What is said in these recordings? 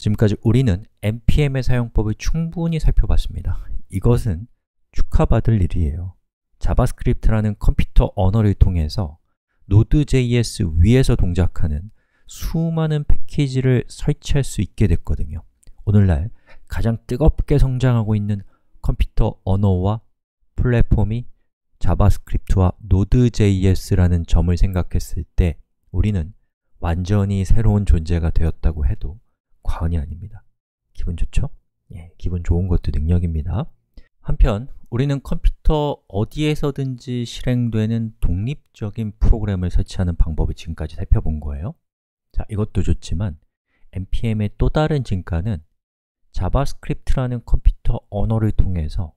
지금까지 우리는 npm의 사용법을 충분히 살펴봤습니다. 이것은 축하받을 일이에요. JavaScript라는 컴퓨터 언어를 통해서 Node.js 위에서 동작하는 수많은 패키지를 설치할 수 있게 됐거든요. 오늘날 가장 뜨겁게 성장하고 있는 컴퓨터 언어와 플랫폼이 JavaScript와 Node.js라는 점을 생각했을 때 우리는 완전히 새로운 존재가 되었다고 해도 과언이 아닙니다. 기분 좋죠? 예, 기분 좋은 것도 능력입니다. 한편 우리는 컴퓨터 어디에서든지 실행되는 독립적인 프로그램을 설치하는 방법을 지금까지 살펴본 거예요. 자, 이것도 좋지만 npm의 또 다른 진가는 JavaScript라는 컴퓨터 언어를 통해서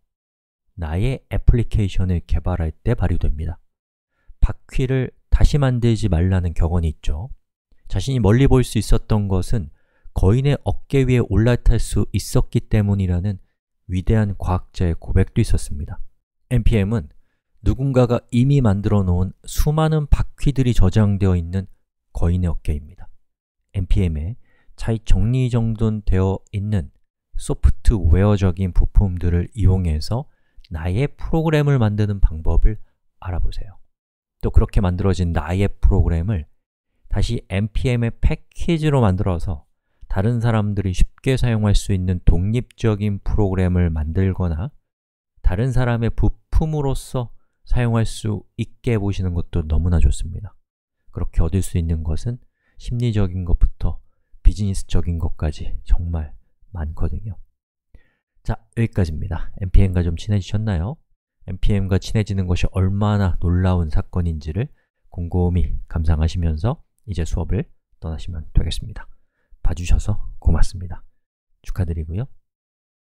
나의 애플리케이션을 개발할 때 발휘됩니다. 바퀴를 다시 만들지 말라는 격언이 있죠. 자신이 멀리 볼 수 있었던 것은 거인의 어깨 위에 올라탈 수 있었기 때문이라는 위대한 과학자의 고백도 있었습니다. Npm은 누군가가 이미 만들어 놓은 수많은 바퀴들이 저장되어 있는 거인의 어깨입니다. Npm에 잘 정리정돈되어 있는 소프트웨어적인 부품들을 이용해서 나의 프로그램을 만드는 방법을 알아보세요. 또 그렇게 만들어진 나의 프로그램을 다시 npm의 패키지로 만들어서 다른 사람들이 쉽게 사용할 수 있는 독립적인 프로그램을 만들거나 다른 사람의 부품으로서 사용할 수 있게 보시는 것도 너무나 좋습니다 그렇게 얻을 수 있는 것은 심리적인 것부터 비즈니스적인 것까지 정말 많거든요 자, 여기까지입니다. npm과 좀 친해지셨나요? npm과 친해지는 것이 얼마나 놀라운 사건인지를 곰곰이 감상하시면서 이제 수업을 떠나시면 되겠습니다. 봐주셔서 고맙습니다. 축하드리고요.